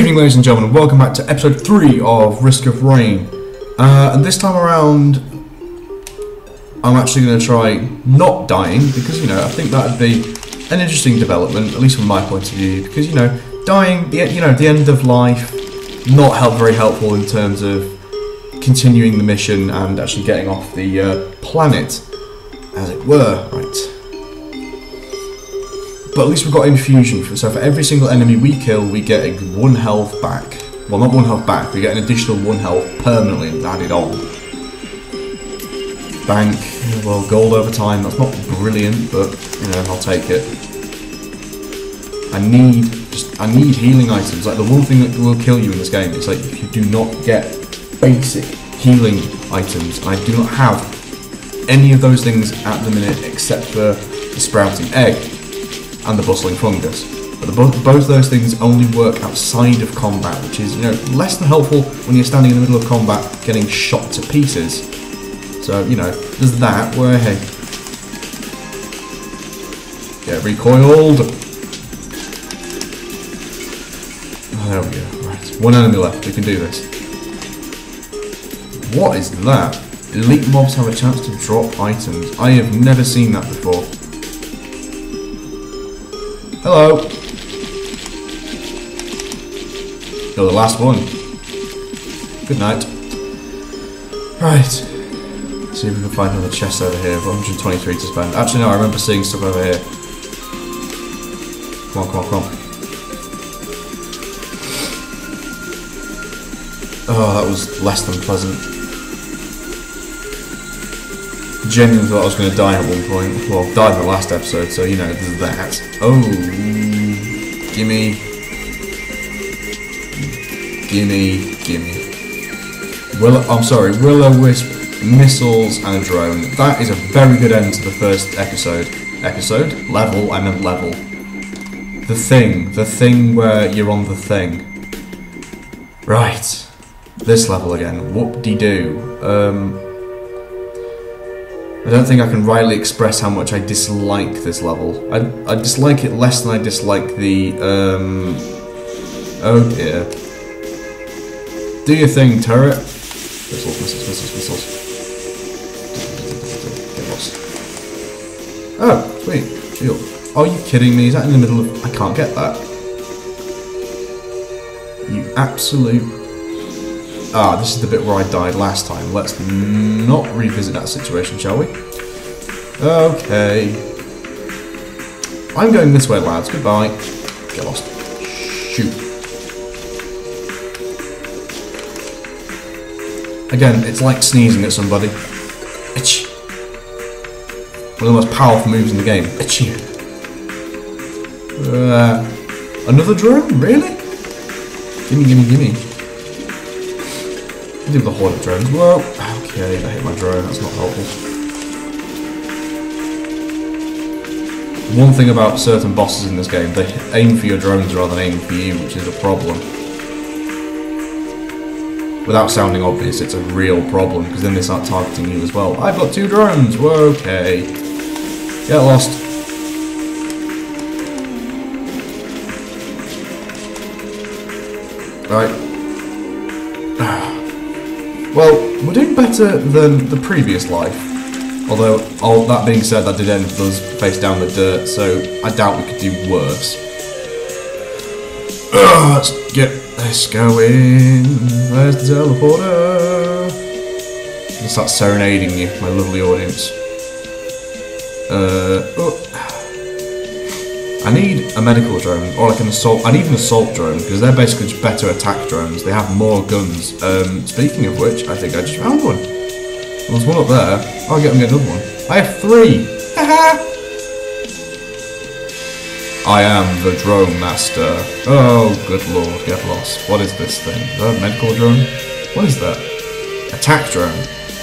evening, ladies and gentlemen, welcome back to episode 3 of Risk of Rain. Uh, and this time around, I'm actually going to try not dying, because, you know, I think that would be an interesting development, at least from my point of view, because, you know, dying, the, you know, the end of life, not help, very helpful in terms of continuing the mission and actually getting off the uh, planet, as it were. Right. But at least we've got infusion, so for every single enemy we kill, we get a one health back. Well, not one health back, we get an additional one health permanently added on. Bank, well, gold over time, that's not brilliant, but, you know, I'll take it. I need, just, I need healing items. Like, the one thing that will kill you in this game is, like, if you do not get basic healing items. I do not have any of those things at the minute except for the sprouting egg and the bustling fungus. But the, both those things only work outside of combat, which is you know less than helpful when you're standing in the middle of combat getting shot to pieces. So you know there's that. Where hey, get recoiled. Oh, there we go. Right, one enemy left. We can do this. What is that? Elite mobs have a chance to drop items. I have never seen that before. Hello. You're the last one. Good night. Right. See if we can find another chest over here. 123 to spend. Actually, no, I remember seeing stuff over here. Come on, come on, come on. Oh, that was less than pleasant. Genuinely thought I was going to die at one point. Well, I died in the last episode, so you know, there's that. Oh, gimme. Gimme, gimme. Will I'm sorry, Will-O-Wisp, missiles, and a drone. That is a very good end to the first episode. Episode? Level? I meant level. The thing. The thing where you're on the thing. Right. This level again. Whoop-de-doo. Um, I don't think I can rightly express how much I dislike this level. I, I dislike it less than I dislike the, um... Oh dear. Do your thing, turret. Missiles, missiles, missiles, missiles. Get lost. Oh, sweet. Shield. Are you kidding me? Is that in the middle of... I can't get that. You absolute Ah, this is the bit where I died last time. Let's not revisit that situation, shall we? Okay. I'm going this way, lads. Goodbye. Get lost. Shoot. Again, it's like sneezing at somebody. Itch. One of the most powerful moves in the game. Itchy. Uh, another drone? Really? Gimme, gimme, gimme. Do the horde of drones. Well, okay, I hit my drone, that's not helpful. One thing about certain bosses in this game, they aim for your drones rather than aim for you, which is a problem. Without sounding obvious, it's a real problem, because then they start targeting you as well. I've got two drones, We're okay. Get lost. Right. We're doing better than the previous life. Although, all that being said, that did end with us face down the dirt, so I doubt we could do worse. Ugh, let's get this going. Where's the teleporter? I'll start serenading you, my lovely audience. Uh, oh. A medical drone, or like an assault. and even assault drone because they're basically just better attack drones. They have more guns. Um, speaking of which, I think I just found one. there's one up there. I'll get, get another one. I have three. I am the drone master. Oh, good lord, get lost. What is this thing? Is that a medical drone? What is that? Attack drone.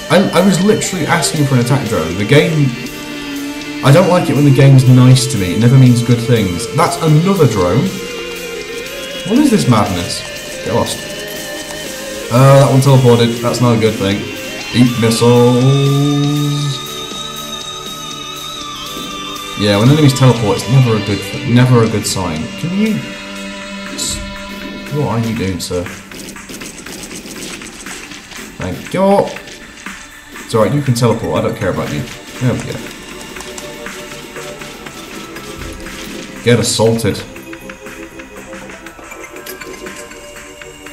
I, I was literally asking for an attack drone. The game I don't like it when the game's nice to me. It never means good things. That's another drone. What is this madness? Get lost. Uh, that one teleported. That's not a good thing. Eat missiles. Yeah, when enemies teleport, it's never a good, never a good sign. Can you? What are you doing, sir? Thank you. It's alright, you can teleport. I don't care about you. There we go. Get assaulted.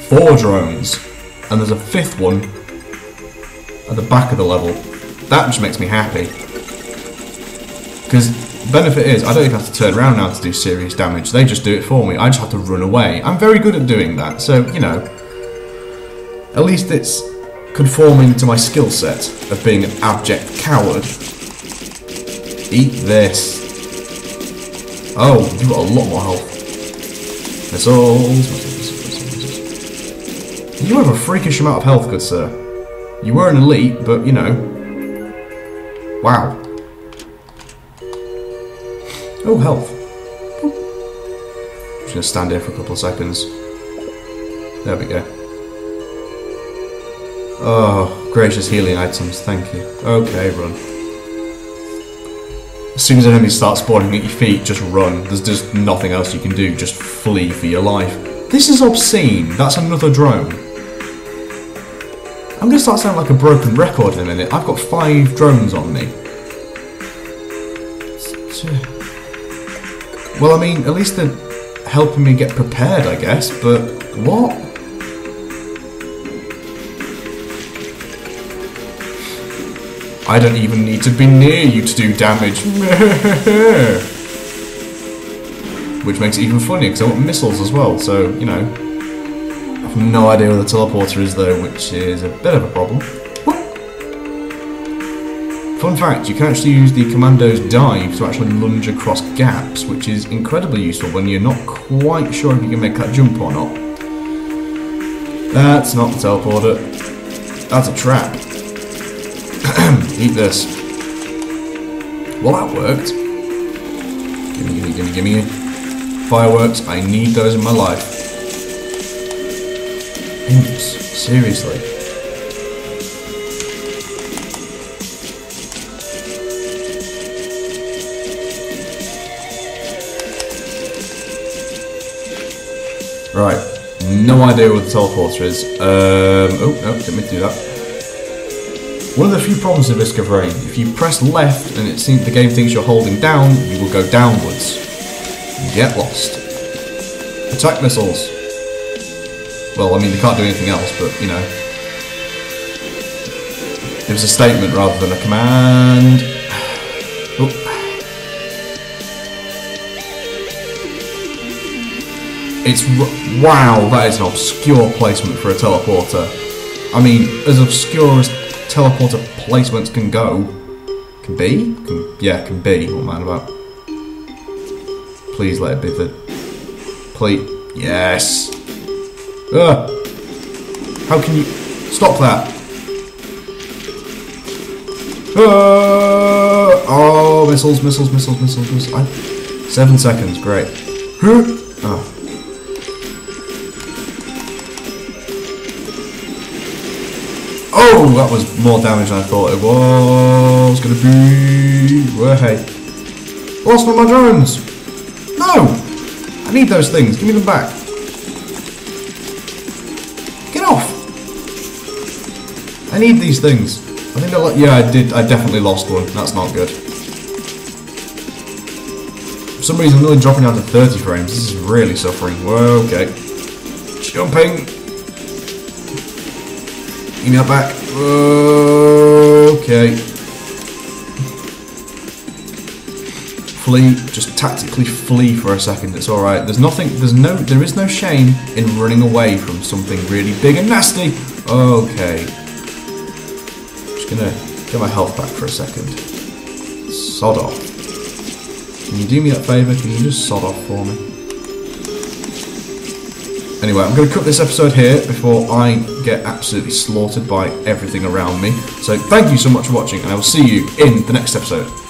Four drones. And there's a fifth one at the back of the level. That just makes me happy. Because the benefit is, I don't even have to turn around now to do serious damage. They just do it for me. I just have to run away. I'm very good at doing that, so, you know. At least it's conforming to my skill set of being an abject coward. Eat this. Oh, you've got a lot more health. Missiles. You have a freakish amount of health, good sir. You were an elite, but, you know. Wow. Oh, health. Just gonna stand here for a couple of seconds. There we go. Oh, gracious healing items, thank you. Okay, run. As soon as enemies start spawning at your feet, just run. There's just nothing else you can do, just flee for your life. This is obscene. That's another drone. I'm gonna start sounding like a broken record in a minute. I've got five drones on me. Well, I mean, at least they're helping me get prepared, I guess, but what? I don't even need to be near you to do damage. Which makes it even funnier because I want missiles as well, so, you know. I have no idea where the teleporter is though, which is a bit of a problem. Fun fact, you can actually use the commando's dive to actually lunge across gaps, which is incredibly useful when you're not quite sure if you can make that jump or not. That's not the teleporter. That's a trap. Eat this. Well, that worked. Gimme, gimme, gimme, gimme. Fireworks, I need those in my life. Imps, seriously. Right, no idea what the teleporter is. Um, oh, no, didn't mean to do that. One of the few problems of Risk of Rain, if you press left and it seems the game thinks you're holding down, you will go downwards. You get lost. Attack missiles. Well, I mean, they can't do anything else, but, you know. It was a statement rather than a command. Oh. It's wow, that is an obscure placement for a teleporter. I mean, as obscure as teleporter placements can go, can be, can, yeah, can be. What man about? Please let it be the. Please, yes. Ugh. How can you stop that? Uh, oh, missiles, missiles, missiles, missiles, missiles. I, seven seconds, great. Huh? Oh. Oh, that was more damage than I thought it was going to be. Where hey. Lost one of my drones! No! I need those things. Give me them back. Get off! I need these things. I think I. Yeah, I did. I definitely lost one. That's not good. For some reason, I'm only dropping down to 30 frames. This is really suffering. Whoa, okay. Jumping. Give me that back. Okay. Flee. Just tactically flee for a second. It's all right. There's nothing. There's no. There is no shame in running away from something really big and nasty. Okay. Just gonna get my health back for a second. Sod off. Can you do me that favour? Can you just sod off for me? Anyway, I'm going to cut this episode here before I get absolutely slaughtered by everything around me. So thank you so much for watching, and I will see you in the next episode.